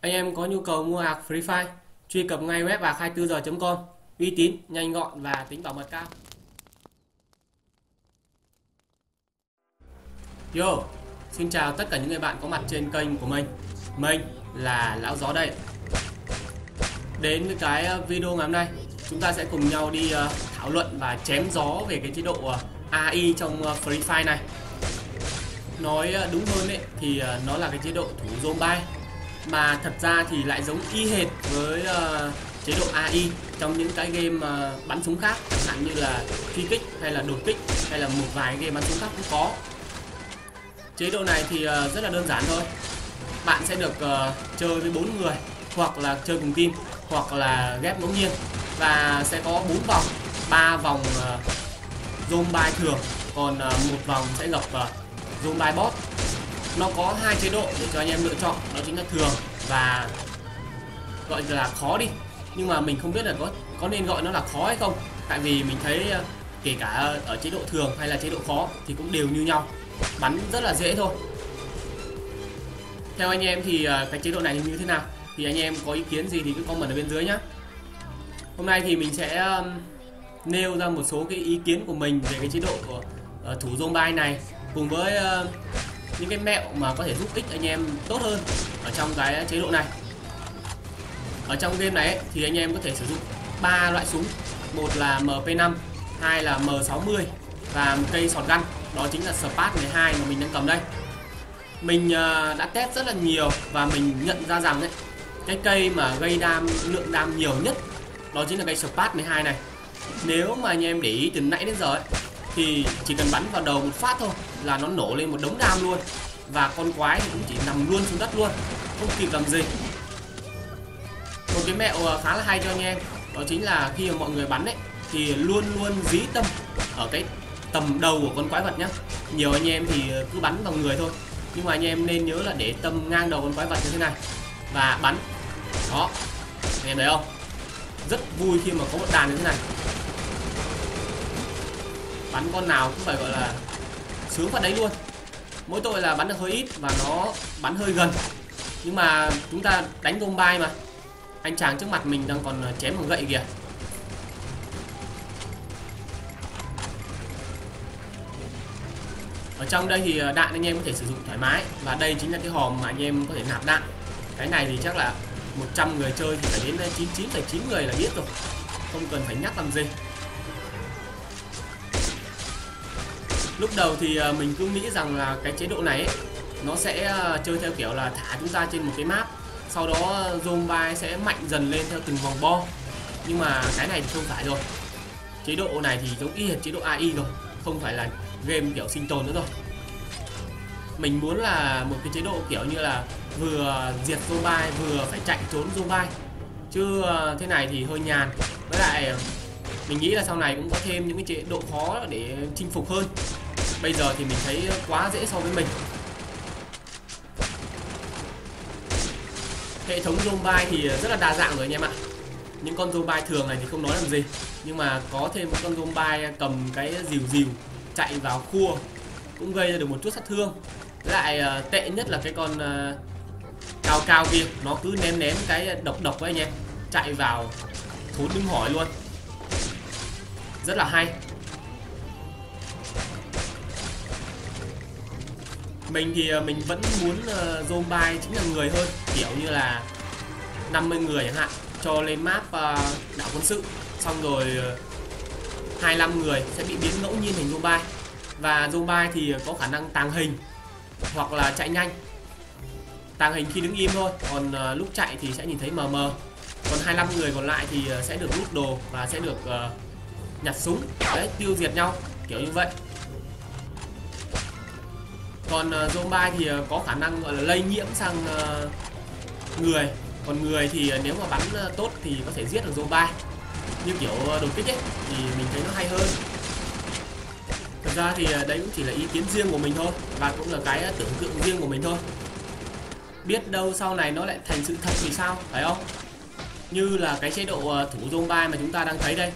Anh em có nhu cầu mua ạc Free Fire, truy cập ngay web à ạc 24h.com, uy tín, nhanh gọn và tính bảo mật cao. Yo, xin chào tất cả những người bạn có mặt trên kênh của mình. Mình là Lão Gió đây. Đến với cái ờ, video ngày hôm nay, chúng ta sẽ cùng nhau đi ờ, thảo luận và chém gió về cái chế độ ờ, AI trong Free Fire này. Nói đúng hơn ấy, thì nó là cái chế độ thủ zombie mà thật ra thì lại giống y hệt với uh, chế độ AI trong những cái game uh, bắn súng khác. Chẳng hạn như là phi kích hay là đột kích hay là một vài game bắn súng khác cũng có. Chế độ này thì uh, rất là đơn giản thôi. Bạn sẽ được uh, chơi với bốn người hoặc là chơi cùng team hoặc là ghép ngẫu nhiên. Và sẽ có bốn vòng ba vòng uh, zombie thường còn uh, một vòng sẽ gặp uh, zombie bot nó có hai chế độ để cho anh em lựa chọn. Đó chính là thường và gọi là khó đi. Nhưng mà mình không biết là có có nên gọi nó là khó hay không. Tại vì mình thấy ờ, kể cả ở chế độ thường hay là chế độ khó thì cũng đều như nhau. Bắn rất là dễ thôi. Theo anh em thì ờ, cái chế độ này như thế nào? Thì anh em có ý kiến gì thì cứ comment ở bên dưới nhé hôm nay thì mình sẽ nêu ra một số cái ý kiến của mình về cái chế độ của ờ, thủ zombie này. Cùng với những cái mẹo mà có thể giúp ích anh em tốt hơn ở trong cái chế độ này. Ở trong game này ấy, thì anh em có thể sử dụng ba loại súng. Một là MP5 hai là M60 và một cây shotgun đó chính là Spark 12 mà mình đang cầm đây. Mình à, đã test rất là nhiều và mình nhận ra rằng ấy, cái cây mà gây đam lượng đam nhiều nhất đó chính là cây Spark 12 này. Nếu mà anh em để ý từ nãy đến giờ ấy, thì chỉ cần bắn vào đầu một phát thôi là nó nổ lên một đống đam luôn. Và con quái thì cũng chỉ nằm luôn xuống đất luôn, không kịp làm gì. Một cái mẹo ờ, khá là hay cho anh em, đó chính là khi mà mọi người bắn đấy thì luôn luôn dí tâm ở cái tầm đầu của con quái vật nhá. Nhiều anh em thì ờ, cứ bắn vào người thôi, nhưng mà anh em nên nhớ là để tâm ngang đầu con quái vật như thế này và bắn. Đó, anh em thấy không? Rất vui khi mà có một đàn như thế này bắn con nào cũng phải gọi là sướng vào đấy luôn. Mỗi tội là bắn được hơi ít và nó bắn hơi gần. Nhưng mà chúng ta đánh bay mà. Anh chàng trước mặt mình đang còn ờ, chém bằng gậy kìa. Ở trong đây thì ờ, đạn anh em có thể sử dụng thoải mái và đây chính là cái hòm mà anh em có thể nạp đạn. Cái này thì chắc là 100 người chơi thì phải đến ờ, 99,9 người là biết rồi. Không cần phải nhắc làm gì. Lúc đầu thì ờ, mình cứ nghĩ rằng là cái chế độ này ấy, nó sẽ ờ, chơi theo kiểu là thả chúng ta trên một cái map sau đó ờ, zombie sẽ mạnh dần lên theo từng vòng bo. Nhưng mà cái này thì không phải rồi. Chế độ này thì giống y hệt chế độ AI rồi không phải là game kiểu sinh tồn nữa rồi. Mình muốn là một cái chế độ kiểu như là vừa diệt zombie vừa phải chạy trốn zombie chứ thế này thì hơi nhàn. Với lại mình nghĩ là sau này cũng có thêm những cái chế độ khó để chinh phục hơn bây giờ thì mình thấy quá dễ so với mình. Hệ thống zombie thì rất là đa dạng rồi anh em ạ. Những con zombie thường này thì không nói làm gì. Nhưng mà có thêm một con zombie cầm cái dìu dìu chạy vào khua cũng gây ra được một chút sát thương. Lại ờ, tệ nhất là cái con ờ, cao cao kia, nó cứ ném ném cái độc độc với anh em, chạy vào thốn đứng hỏi luôn. Rất là hay. Mình thì ờ, mình vẫn muốn ờ, uh, zombie chính là người hơn kiểu như là 50 người chẳng hạn cho lên map uh, đảo quân sự. Xong rồi uh, 25 người sẽ bị biến ngẫu nhiên thành zombie và zombie thì có khả năng tàng hình hoặc là chạy nhanh. Tàng hình khi đứng im thôi còn uh, lúc chạy thì sẽ nhìn thấy mờ mờ. Còn 25 người còn lại thì uh, sẽ được rút đồ và sẽ được uh, nhặt súng đấy tiêu diệt nhau kiểu như vậy còn uh, zombie thì uh, có khả năng gọi là lây nhiễm sang uh, người. Còn người thì uh, nếu mà bắn uh, tốt thì có thể giết được zombie. Như kiểu uh, đột kích ấy thì mình thấy nó hay hơn. Thật ra thì uh, đấy cũng chỉ là ý kiến riêng của mình thôi và cũng là cái uh, tưởng tượng riêng của mình thôi. Biết đâu sau này nó lại thành sự thật thì sao phải không? Như là cái chế độ uh, thủ zombie mà chúng ta đang thấy đây.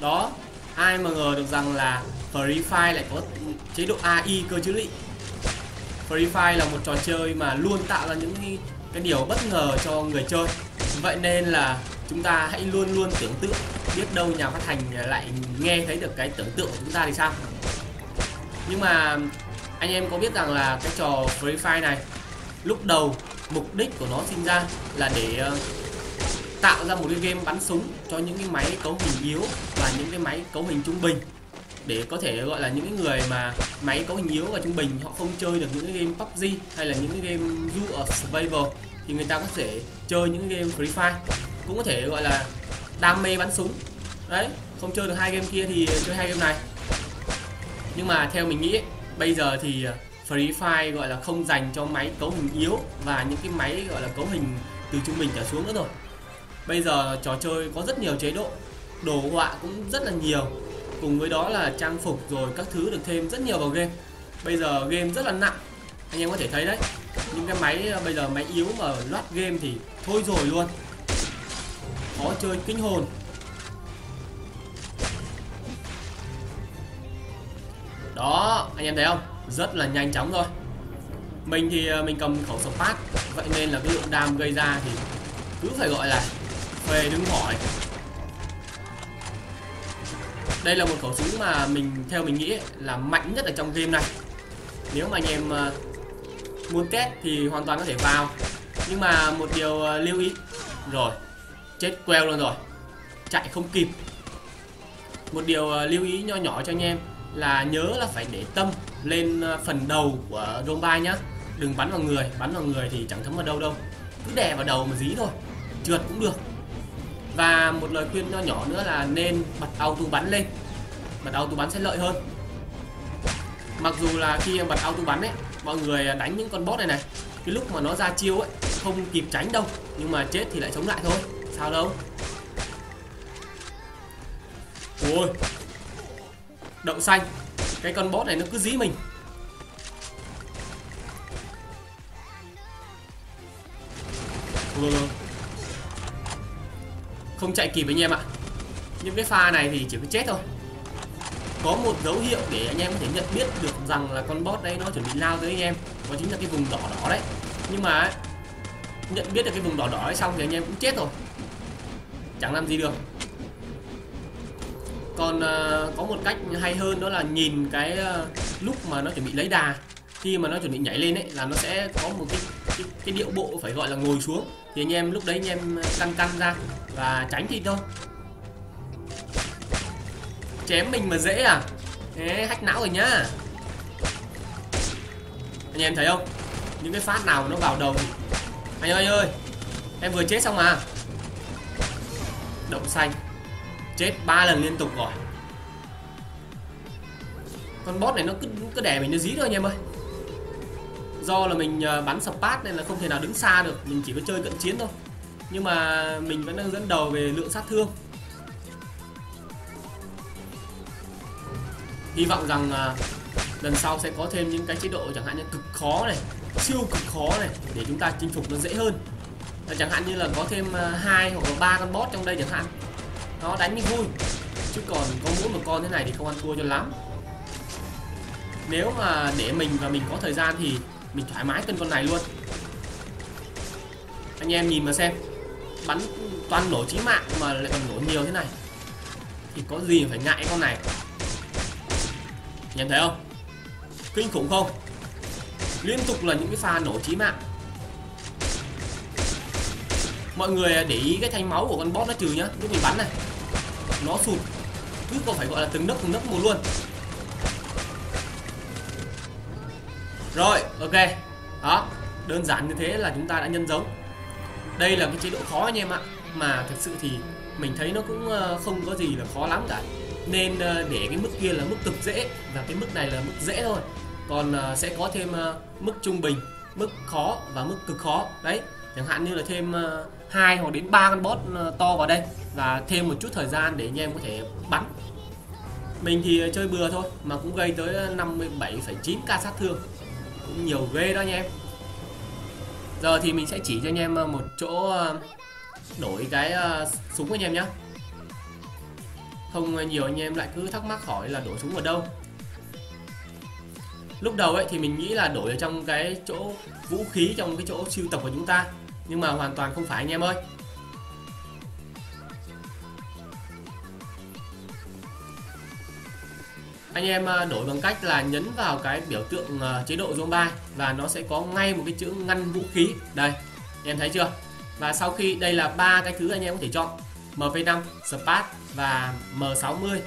Đó ai mà ngờ được rằng là Free Fire lại có chế độ AI cơ chứ lị. Free Fire là một trò chơi mà luôn tạo ra những cái điều bất ngờ cho người chơi. Vậy nên là chúng ta hãy luôn luôn tưởng tượng biết đâu nhà phát hành lại nghe thấy được cái tưởng tượng của chúng ta thì sao. Nhưng mà anh em có biết rằng là cái trò Free Fire này, lúc đầu mục đích của nó sinh ra là để ờ, tạo ra một cái game bắn súng cho những cái máy cấu hình yếu và những cái máy cấu hình trung bình để có thể gọi là những cái người mà máy có hình yếu và trung bình, họ không chơi được những cái game PUBG hay là những cái game du ở survival thì người ta có thể chơi những cái game Free Fire. Cũng có thể gọi là đam mê bắn súng. Đấy, không chơi được hai game kia thì chơi hai game này. Nhưng mà theo mình nghĩ, bây giờ thì ờ, Free Fire gọi là không dành cho máy cấu hình yếu và những cái máy gọi là cấu hình từ trung bình trở xuống nữa rồi. Bây giờ trò chơi có rất nhiều chế độ, đồ họa cũng rất là nhiều cùng với đó là trang phục rồi các thứ được thêm rất nhiều vào game. Bây giờ game rất là nặng, anh em có thể thấy đấy. Những cái máy ờ, bây giờ máy yếu mà loát game thì thôi rồi luôn. Khó chơi kinh hồn. Đó, anh em thấy không? Rất là nhanh chóng thôi. Mình thì ờ, mình cầm khẩu spat vậy nên là cái lượng đam gây ra thì cứ phải gọi là về đứng hỏi đây là một khẩu súng mà mình theo mình nghĩ là mạnh nhất ở trong game này. Nếu mà anh em uh, muốn test thì hoàn toàn có thể vào. Nhưng mà một điều uh, lưu ý. Rồi chết queo luôn rồi. Chạy không kịp. Một điều uh, lưu ý nho nhỏ cho anh em là nhớ là phải để tâm lên phần đầu của Rombai nhá. Đừng bắn vào người bắn vào người thì chẳng thấm vào đâu đâu. Cứ đè vào đầu mà dí thôi. Trượt cũng được và một lời khuyên nho nhỏ nữa là nên bật auto bắn lên. Bật auto bắn sẽ lợi hơn. Mặc dù là khi bật auto bắn ấy, mọi người đánh những con boss này này, cái lúc mà nó ra chiêu ấy, không kịp tránh đâu, nhưng mà chết thì lại chống lại thôi. Sao đâu? Ôi! Đậu xanh. Cái con boss này nó cứ dí mình không chạy kịp anh em ạ. Những cái pha này thì chỉ có chết thôi. Có một dấu hiệu để anh em có thể nhận biết được rằng là con boss đấy nó chuẩn bị lao tới anh em. Đó chính là cái vùng đỏ đỏ đấy. Nhưng mà nhận biết được cái vùng đỏ đỏ ấy xong thì anh em cũng chết rồi. Chẳng làm gì được. Còn uh, có một cách hay hơn đó là nhìn cái uh, lúc mà nó chuẩn bị lấy đà. Khi mà nó chuẩn bị nhảy lên ấy là nó sẽ có một cái cái, cái điệu bộ phải gọi là ngồi xuống thì anh em lúc đấy anh em ờ, căng căng ra và tránh thì thôi. Chém mình mà dễ à? Thế hách não rồi nhá. Anh em thấy không? Những cái phát nào nó vào đầu. Anh ơi ơi. Em vừa chết xong mà động xanh. Chết ba lần liên tục rồi. Con bot này nó cứ cứ đè mình nó dí thôi anh em ơi do là mình ờ, bắn bắn spat nên là không thể nào đứng xa được, mình chỉ có chơi cận chiến thôi. Nhưng mà mình vẫn đang dẫn đầu về lượng sát thương. Hy vọng rằng ờ, lần sau sẽ có thêm những cái chế độ chẳng hạn như cực khó này, siêu cực khó này, để chúng ta chinh phục nó dễ hơn. Và chẳng hạn như là có thêm ờ, hai hoặc là ba con boss trong đây chẳng hạn. Nó đánh như vui, chứ còn có mỗi một con thế này thì không ăn thua cho lắm. Nếu mà để mình và mình có thời gian thì mình thoải mái cân con này luôn. Anh em nhìn mà xem. Bắn toàn nổ chí mạng mà lại còn nổ nhiều thế này. Thì có gì phải ngại con này? Nhìn thấy không? Kinh khủng không? Liên tục là những cái pha nổ chí mạng. Mọi người để ý cái thanh máu của con boss nó trừ nhá. Lúc mình bắn này, nó sụt cứ còn phải gọi là từng nấc từng nấc một luôn. Rồi ok. Đó đơn giản như thế là chúng ta đã nhân giống. Đây là cái chế độ khó anh em ạ. Mà thực sự thì mình thấy nó cũng ờ, không có gì là khó lắm cả. Nên ờ, để cái mức kia là mức cực dễ và cái mức này là mức dễ thôi. Còn ờ, sẽ có thêm mức trung bình mức khó và mức cực khó. Đấy chẳng hạn như là thêm hai hoặc đến ba con boss to vào đây và thêm một chút thời gian để anh em có thể bắn. Mình thì chơi bừa thôi mà cũng gây tới 57,9 ca sát thương cũng nhiều ghê đó anh em. Giờ thì mình sẽ chỉ cho anh em ờ, một chỗ ờ, đổi cái ờ, súng anh em nhé không nhiều anh em lại cứ thắc mắc hỏi là đổi súng ở đâu. Lúc đầu ấy thì mình nghĩ là đổi ở trong cái chỗ vũ khí, trong cái chỗ siêu tập của chúng ta, nhưng mà hoàn toàn không phải anh em ơi. Anh em à, đổi bằng cách là nhấn vào cái biểu tượng à, chế độ zombie và nó sẽ có ngay một cái chữ ngăn vũ khí. Đây em thấy chưa? Và sau khi đây là ba cái thứ anh em có thể chọn. Mv5, Spat và M60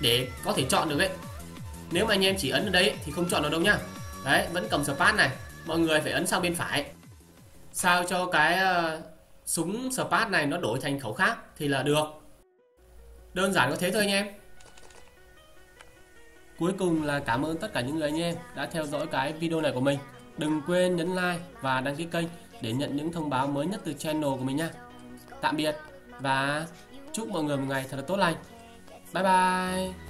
để có thể chọn được đấy nếu mà anh em chỉ ấn ở đây thì không chọn được đâu nhá. Đấy vẫn cầm Spat này. Mọi người phải ấn sang bên phải. Sao cho cái uh, súng Spat này nó đổi thành khẩu khác thì là được. Đơn giản có thế thôi anh em. Cuối cùng là cảm ơn tất cả những người anh em đã theo dõi cái video này của mình. Đừng quên nhấn like và đăng ký kênh để nhận những thông báo mới nhất từ channel của mình nha. Tạm biệt và chúc mọi người một ngày thật là tốt lành. Bye bye.